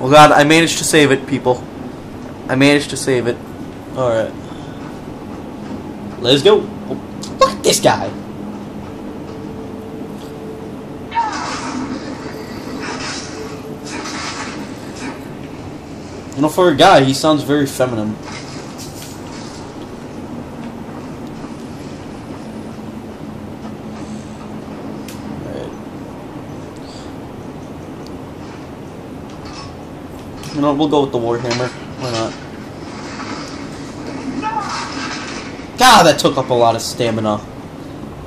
Oh god, I managed to save it, people. I managed to save it. Alright. Let's go. Look at this guy. You know, for a guy, he sounds very feminine. Alright. Know, we'll go with the Warhammer. Why not? God, that took up a lot of stamina.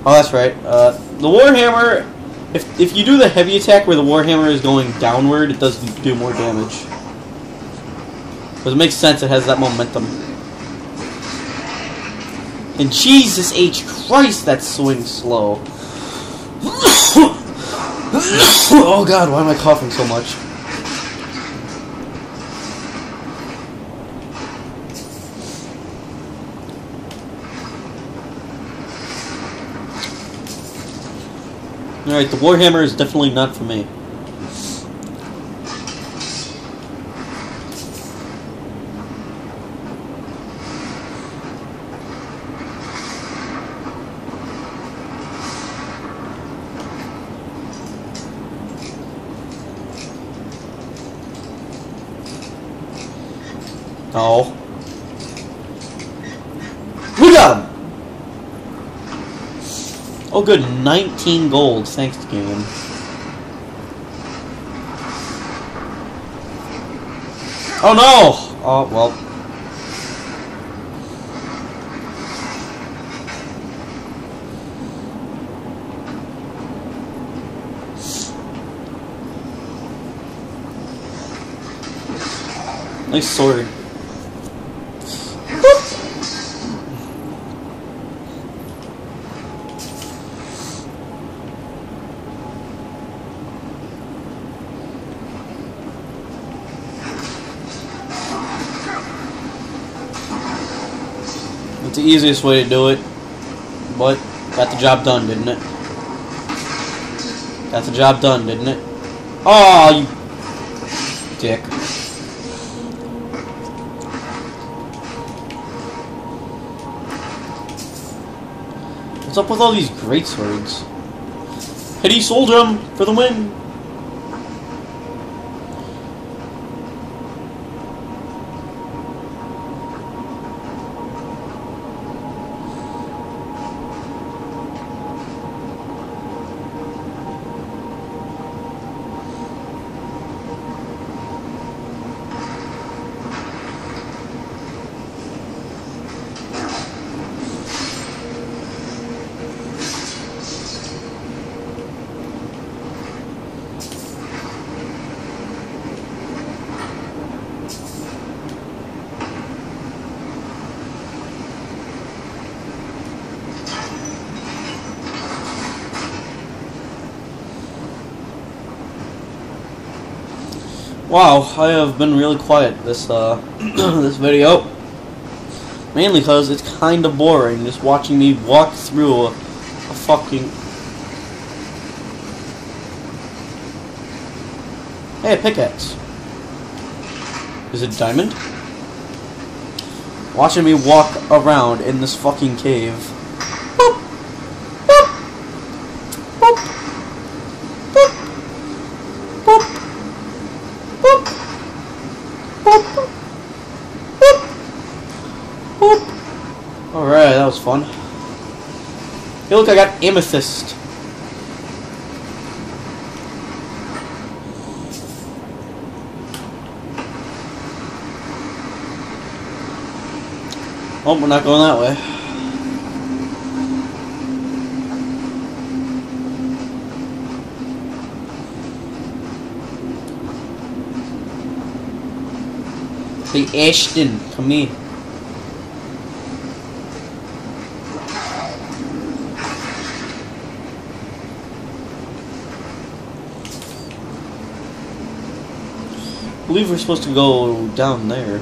Oh, that's right. Uh, the Warhammer, if, if you do the heavy attack where the Warhammer is going downward, it does do more damage. Because it makes sense, it has that momentum. And Jesus H. Christ, that swing's slow. oh god, why am I coughing so much? Alright, the Warhammer is definitely not for me. Oh. We got him! Oh good, 19 gold, thanks to game. Oh no! Oh, well. Nice sword. The easiest way to do it. But got the job done, didn't it? Got the job done, didn't it? Oh, you dick. What's up with all these great swords? Pity Soldier for the win! Wow, I have been really quiet this uh this video. Mainly because it's kind of boring just watching me walk through a, a fucking. Hey, pickaxe. Is it diamond? Watching me walk around in this fucking cave. Alright, that was fun. Hey, look, I got amethyst. Oh, we're not going that way. Hey, Ashton, come here. I believe we're supposed to go down there.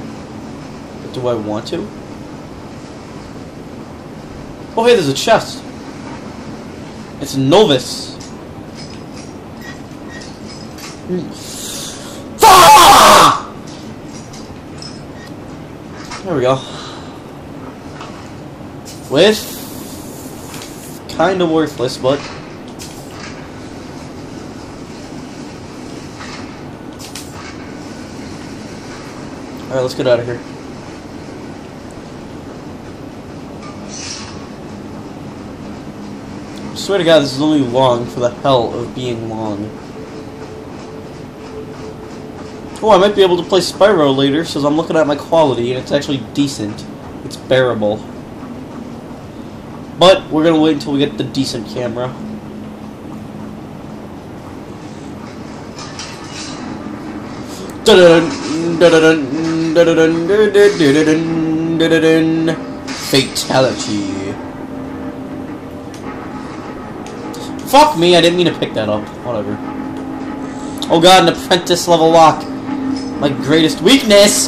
But do I want to? Oh, hey, there's a chest. It's a novice. Fuck! There we go. With kind of worthless, but all right, let's get out of here. I swear to God, this is only long for the hell of being long. Oh, I might be able to play Spyro later, since I'm looking at my quality, and it's actually decent. It's bearable. But, we're gonna wait until we get the decent camera. Fatality. Fuck me, I didn't mean to pick that up. Whatever. Oh god, an apprentice level lock. My greatest weakness!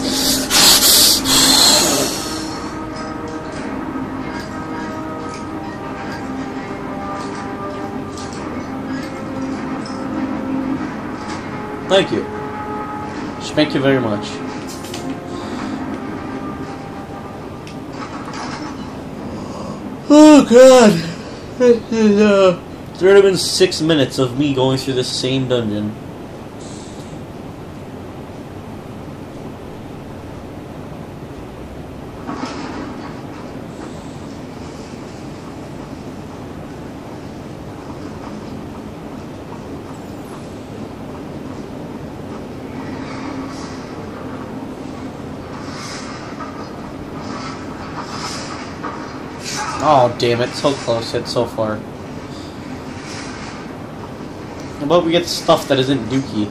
Thank you. Thank you very much. Oh god. This is, uh, it's already been six minutes of me going through this same dungeon. Oh, damn it. So close, yet so far. About we get stuff that isn't Dookie?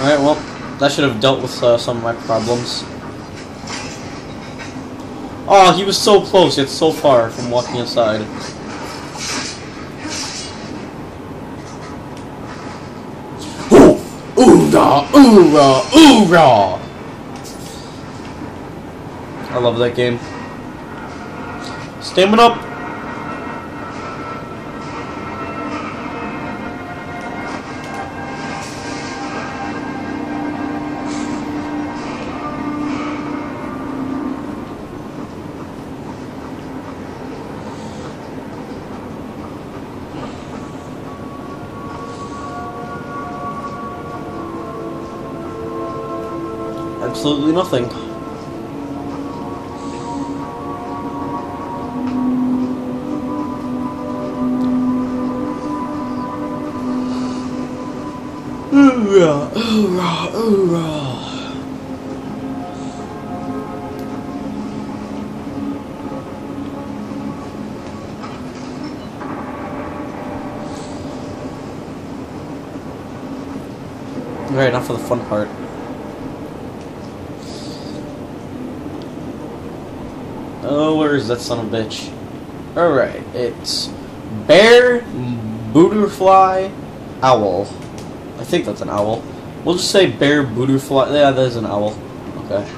Alright, well, that should have dealt with uh, some of my problems. Oh, he was so close, yet so far from walking inside. Oorah! Oorah! Oorah! I love that game. Stamina up! Absolutely nothing. Hoorah, hoorah, hoorah. Alright, enough for the fun part. Oh, where is that son of a bitch? Alright, it's bear, booterfly, owl. I think that's an owl. We'll just say bear, booterfly. Yeah, that is an owl. Okay.